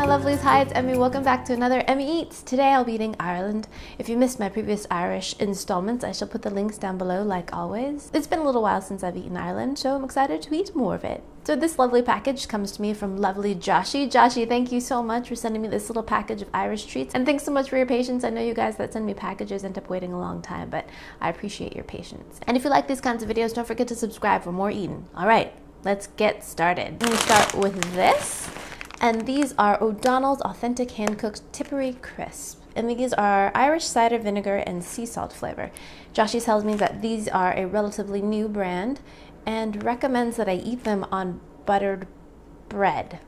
my lovelies. Hi, it's Emmy. Welcome back to another Emmy Eats. Today I'll be eating Ireland. If you missed my previous Irish installments, I shall put the links down below like always. It's been a little while since I've eaten Ireland, so I'm excited to eat more of it. So this lovely package comes to me from lovely Joshi. Joshi, thank you so much for sending me this little package of Irish treats. And thanks so much for your patience. I know you guys that send me packages end up waiting a long time, but I appreciate your patience. And if you like these kinds of videos, don't forget to subscribe for more eating. All right, let's get started. I'm gonna start with this. And these are O'Donnell's Authentic Hand Cooked Tipperary Crisp. And these are Irish cider vinegar and sea salt flavor. Joshi tells me that these are a relatively new brand and recommends that I eat them on buttered bread.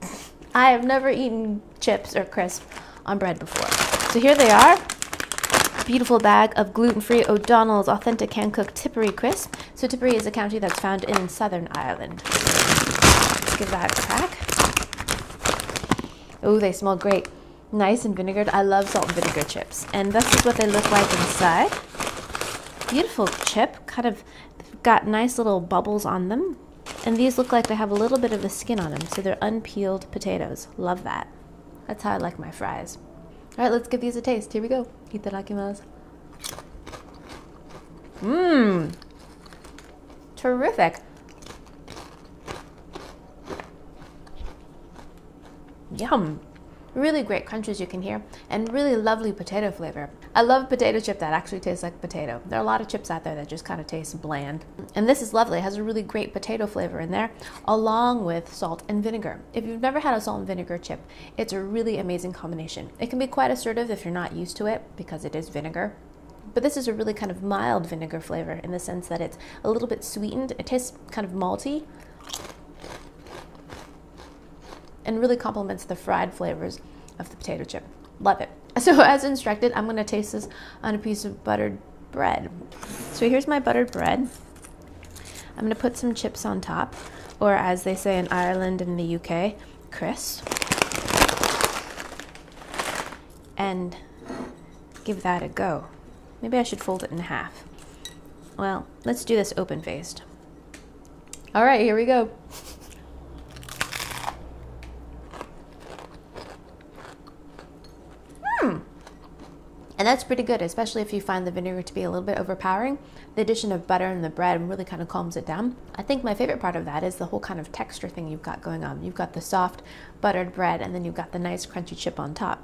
I have never eaten chips or crisp on bread before. So here they are. Beautiful bag of gluten-free O'Donnell's authentic hand-cooked Tipperary crisp. So Tipperary is a county that's found in Southern Ireland. Let's give that a crack. Oh, they smell great. Nice and vinegared. I love salt and vinegar chips. And this is what they look like inside. Beautiful chip, kind of got nice little bubbles on them. And these look like they have a little bit of the skin on them, so they're unpeeled potatoes. Love that. That's how I like my fries. All right, let's give these a taste. Here we go. Itadakimasu. Mmm. Terrific. Yum. Really great crunch as you can hear, and really lovely potato flavor. I love potato chip that actually tastes like potato. There are a lot of chips out there that just kind of taste bland. And this is lovely. It has a really great potato flavor in there, along with salt and vinegar. If you've never had a salt and vinegar chip, it's a really amazing combination. It can be quite assertive if you're not used to it, because it is vinegar. But this is a really kind of mild vinegar flavor in the sense that it's a little bit sweetened. It tastes kind of malty, and really complements the fried flavors of the potato chip. Love it. So as instructed, I'm gonna taste this on a piece of buttered bread. So here's my buttered bread. I'm gonna put some chips on top, or as they say in Ireland and the UK, crisp. And give that a go. Maybe I should fold it in half. Well, let's do this open faced. All right, here we go. And that's pretty good, especially if you find the vinegar to be a little bit overpowering. The addition of butter and the bread really kind of calms it down. I think my favorite part of that is the whole kind of texture thing you've got going on. You've got the soft buttered bread and then you've got the nice crunchy chip on top.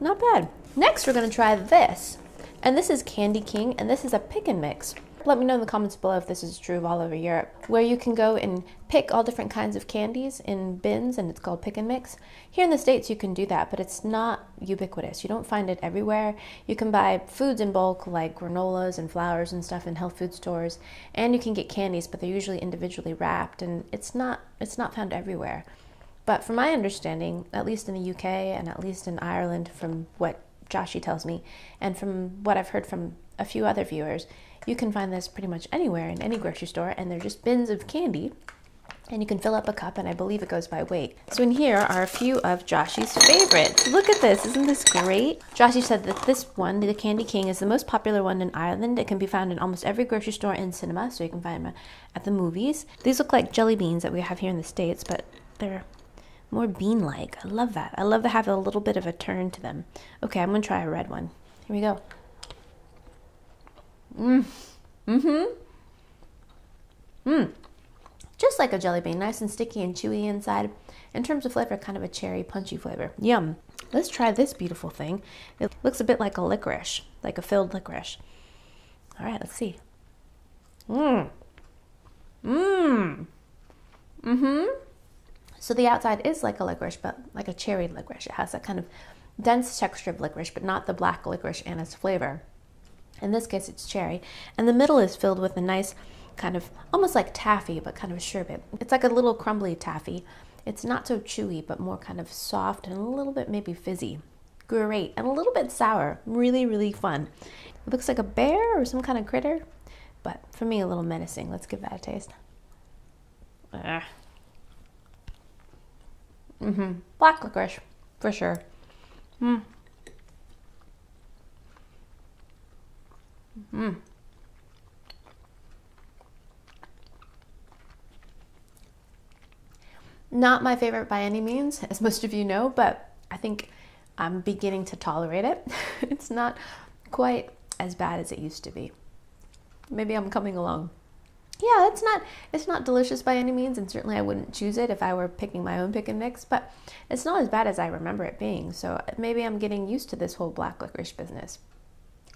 Not bad. Next, we're gonna try this. And this is Candy King, and this is a pick and mix. Let me know in the comments below if this is true of all over Europe, where you can go and pick all different kinds of candies in bins and it's called pick and mix. Here in the States, you can do that, but it's not ubiquitous. You don't find it everywhere. You can buy foods in bulk like granolas and flours and stuff in health food stores, and you can get candies, but they're usually individually wrapped and it's not, it's not found everywhere. But from my understanding, at least in the UK and at least in Ireland, from what Joshi tells me, and from what I've heard from a few other viewers, you can find this pretty much anywhere in any grocery store, and they're just bins of candy. And you can fill up a cup, and I believe it goes by weight. So in here are a few of Joshi's favorites. Look at this, isn't this great? Joshi said that this one, the Candy King, is the most popular one in Ireland. It can be found in almost every grocery store and cinema, so you can find them at the movies. These look like jelly beans that we have here in the States, but they're more bean-like. I love that. I love to have a little bit of a turn to them. Okay, I'm gonna try a red one. Here we go. Mm. Mm-hmm. Mmm. Just like a jelly bean, nice and sticky and chewy inside. In terms of flavor, kind of a cherry punchy flavor. Yum. Let's try this beautiful thing. It looks a bit like a licorice, like a filled licorice. All right, let's see. Mmm. Mmm. Mm-hmm. So the outside is like a licorice, but like a cherry licorice. It has that kind of dense texture of licorice, but not the black licorice and its flavor. In this case, it's cherry. And the middle is filled with a nice kind of almost like taffy, but kind of sherbet. It's like a little crumbly taffy. It's not so chewy, but more kind of soft and a little bit maybe fizzy. Great. And a little bit sour. Really, really fun. It looks like a bear or some kind of critter, but for me, a little menacing. Let's give that a taste. Ah. Mm-hmm. Black licorice, for sure. Mm. Mm. Not my favorite by any means, as most of you know, but I think I'm beginning to tolerate it. it's not quite as bad as it used to be. Maybe I'm coming along. Yeah, it's not it's not delicious by any means, and certainly I wouldn't choose it if I were picking my own pick and mix, but it's not as bad as I remember it being. So maybe I'm getting used to this whole black licorice business.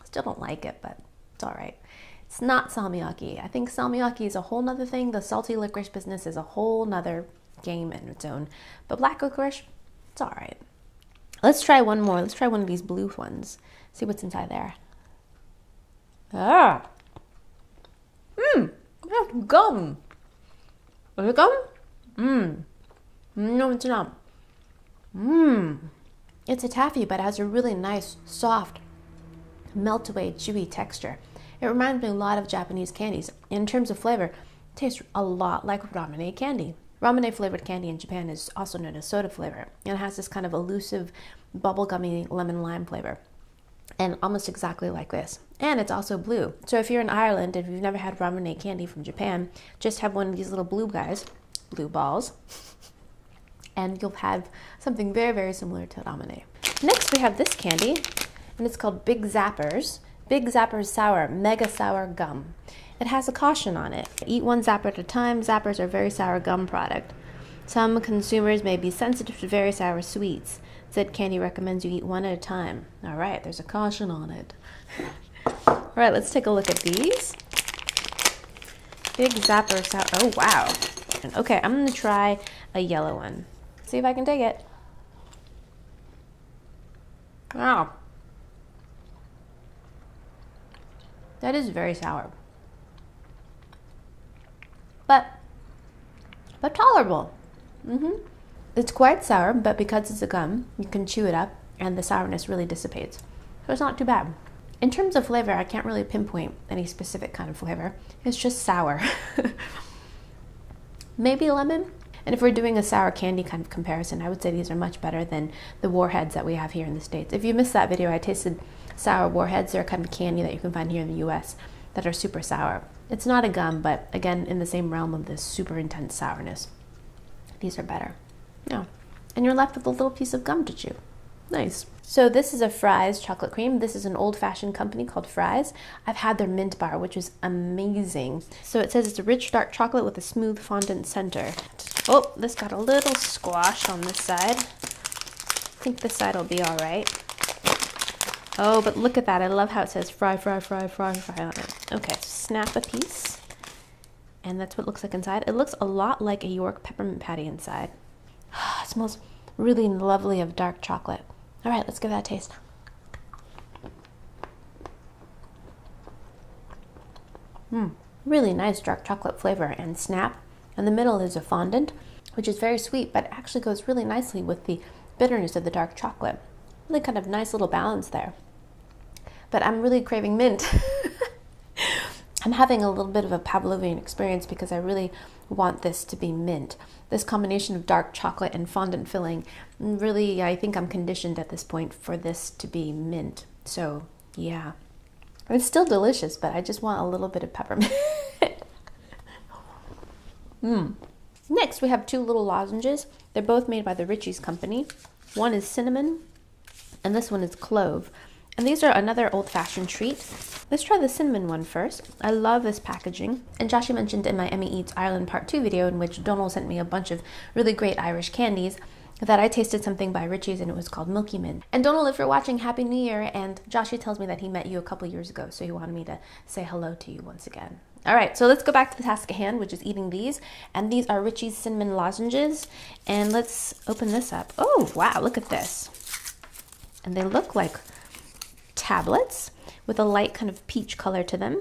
Still don't like it, but it's all right. It's not salmiakki. I think salmiakki is a whole nother thing. The salty licorice business is a whole nother game in its own. But black licorice, it's all right. Let's try one more. Let's try one of these blue ones. See what's inside there. Ah. That's gum. Gum? Mmm. No, it's not. Mmm. It's a taffy, but has a really nice, soft, melt away, chewy texture. It reminds me a lot of Japanese candies. In terms of flavor, tastes a lot like Ramune candy. Ramune flavored candy in Japan is also known as soda flavor, and it has this kind of elusive, bubblegummy lemon lime flavor, and almost exactly like this. And it's also blue. So if you're in Ireland and you've never had Ramune candy from Japan, just have one of these little blue guys, blue balls, and you'll have something very, very similar to Ramune. Next, we have this candy, and it's called Big Zappers. Big Zappers Sour, Mega Sour Gum. It has a caution on it. Eat one zapper at a time. Zappers are very sour gum product. Some consumers may be sensitive to very sour sweets. Zed Candy recommends you eat one at a time. All right, there's a caution on it. All right, let's take a look at these. Big Zapper Sour. Oh, wow. Okay, I'm going to try a yellow one. See if I can take it. Wow. That is very sour but but tolerable. Mm-hmm. It's quite sour, but because it's a gum, you can chew it up, and the sourness really dissipates. So it's not too bad. In terms of flavor, I can't really pinpoint any specific kind of flavor. It's just sour. Maybe lemon. And if we're doing a sour candy kind of comparison, I would say these are much better than the warheads that we have here in the States. If you missed that video, I tasted sour warheads. They're a kind of candy that you can find here in the US that are super sour. It's not a gum, but again, in the same realm of this super intense sourness. These are better. Yeah. And you're left with a little piece of gum to chew. Nice. So this is a Fry's chocolate cream. This is an old-fashioned company called Fry's. I've had their mint bar, which is amazing. So it says it's a rich dark chocolate with a smooth fondant center. Oh, this got a little squash on this side. I think this side will be all right. Oh, but look at that. I love how it says fry, fry, fry, fry, fry on it. Okay, snap a piece. And that's what it looks like inside. It looks a lot like a York peppermint patty inside. it smells really lovely of dark chocolate. All right, let's give that a taste. Mmm, really nice dark chocolate flavor and snap. In the middle is a fondant, which is very sweet, but actually goes really nicely with the bitterness of the dark chocolate. Really kind of nice little balance there but I'm really craving mint. I'm having a little bit of a Pavlovian experience because I really want this to be mint. This combination of dark chocolate and fondant filling, really, I think I'm conditioned at this point for this to be mint. So, yeah. It's still delicious, but I just want a little bit of peppermint. mm. Next, we have two little lozenges. They're both made by the Ritchie's Company. One is cinnamon, and this one is clove. And these are another old-fashioned treat. Let's try the cinnamon one first. I love this packaging. And Joshi mentioned in my Emmy Eats Ireland Part 2 video in which Donal sent me a bunch of really great Irish candies that I tasted something by Ritchie's and it was called Milky Mint. And Donal, if you're watching, Happy New Year. And Joshi tells me that he met you a couple years ago, so he wanted me to say hello to you once again. All right, so let's go back to the task at hand, which is eating these. And these are Ritchie's cinnamon lozenges. And let's open this up. Oh, wow, look at this. And they look like tablets with a light kind of peach color to them.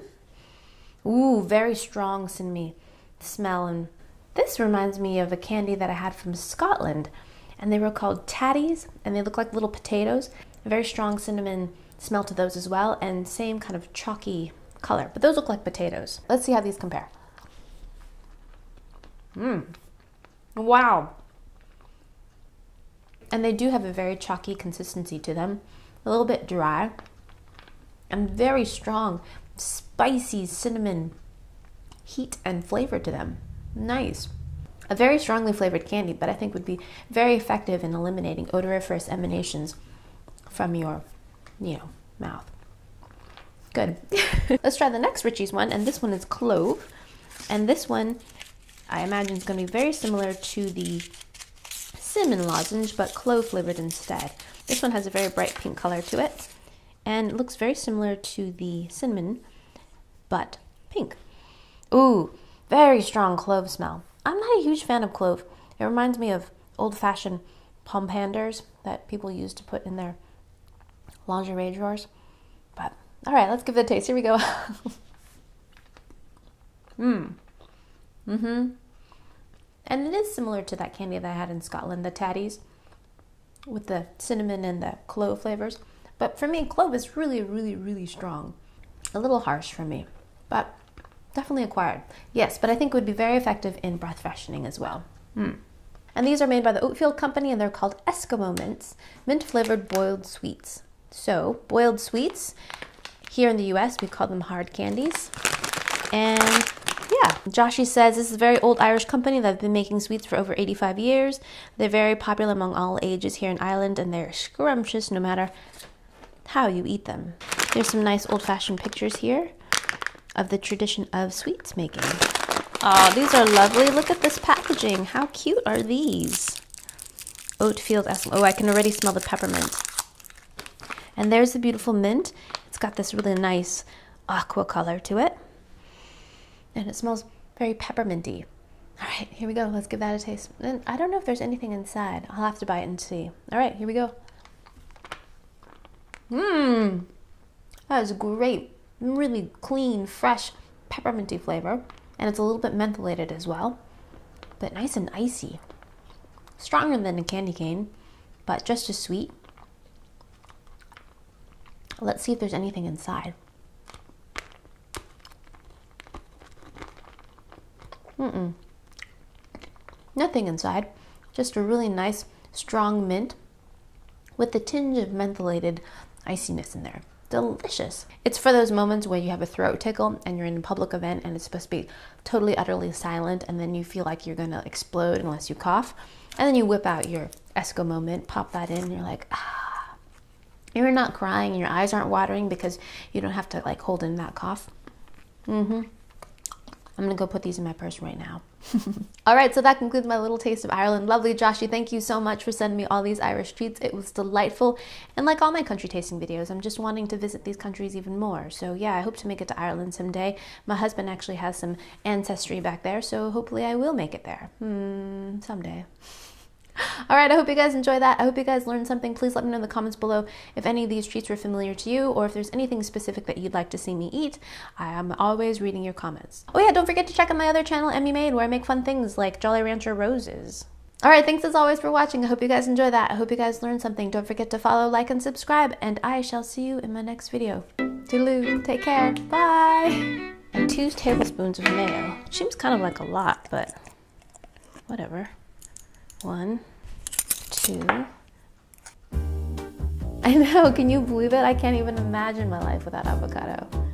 Ooh, very strong cinnamon smell. And this reminds me of a candy that I had from Scotland. And they were called tatties, and they look like little potatoes. A very strong cinnamon smell to those as well, and same kind of chalky color. But those look like potatoes. Let's see how these compare. Mmm. Wow. And they do have a very chalky consistency to them, a little bit dry, and very strong, spicy cinnamon heat and flavor to them. Nice. a very strongly flavored candy, but I think would be very effective in eliminating odoriferous emanations from your, you know, mouth. Good. Let's try the next Ritchie's one, and this one is clove. And this one, I imagine, is going to be very similar to the cinnamon lozenge, but clove flavored instead. This one has a very bright pink color to it, and it looks very similar to the cinnamon, but pink. Ooh, very strong clove smell. I'm not a huge fan of clove. It reminds me of old fashioned pompanders that people used to put in their lingerie drawers. But all right, let's give it a taste. Here we go. Mmm. Mm-hmm. And it is similar to that candy that I had in Scotland, the tatties, with the cinnamon and the clove flavors. But for me, clove is really, really, really strong. A little harsh for me, but definitely acquired. Yes, but I think it would be very effective in breath freshening as well. Mm. And these are made by the Oatfield Company and they're called Eskimo Mints, mint flavored boiled sweets. So, boiled sweets, here in the US, we call them hard candies. And yeah, Joshi says this is a very old Irish company that have been making sweets for over 85 years. They're very popular among all ages here in Ireland and they're scrumptious no matter how you eat them. There's some nice old fashioned pictures here of the tradition of sweets making. Oh, these are lovely. Look at this packaging. How cute are these? Oatfield Oh, I can already smell the peppermint. And there's the beautiful mint. It's got this really nice aqua color to it. And it smells very pepperminty. All right, here we go. Let's give that a taste. And I don't know if there's anything inside. I'll have to bite and see. All right, here we go. Mmm. That is great. Really clean, fresh, pepperminty flavor. And it's a little bit mentholated as well. But nice and icy. Stronger than a candy cane, but just as sweet. Let's see if there's anything inside. Mm-mm. Nothing inside. Just a really nice, strong mint with a tinge of mentholated iciness in there. Delicious. It's for those moments where you have a throat tickle and you're in a public event and it's supposed to be totally, utterly silent, and then you feel like you're gonna explode unless you cough. And then you whip out your Eskimo mint, pop that in, and you're like, ah. You're not crying and your eyes aren't watering because you don't have to like hold in that cough. Mm-hmm. I'm gonna go put these in my purse right now. all right, so that concludes my little taste of Ireland. Lovely Joshi, thank you so much for sending me all these Irish treats. It was delightful. And like all my country tasting videos, I'm just wanting to visit these countries even more. So yeah, I hope to make it to Ireland someday. My husband actually has some ancestry back there, so hopefully I will make it there. Hmm, someday. All right, I hope you guys enjoy that. I hope you guys learned something. Please let me know in the comments below if any of these treats were familiar to you or if there's anything specific that you'd like to see me eat. I am always reading your comments. Oh yeah, don't forget to check out my other channel, Emmy Made, where I make fun things like Jolly Rancher roses. All right, thanks as always for watching. I hope you guys enjoy that. I hope you guys learned something. Don't forget to follow, like, and subscribe, and I shall see you in my next video. Toodaloo, take care, bye! And two tablespoons of mayo. Seems kind of like a lot, but whatever. One, two. I know, can you believe it? I can't even imagine my life without avocado.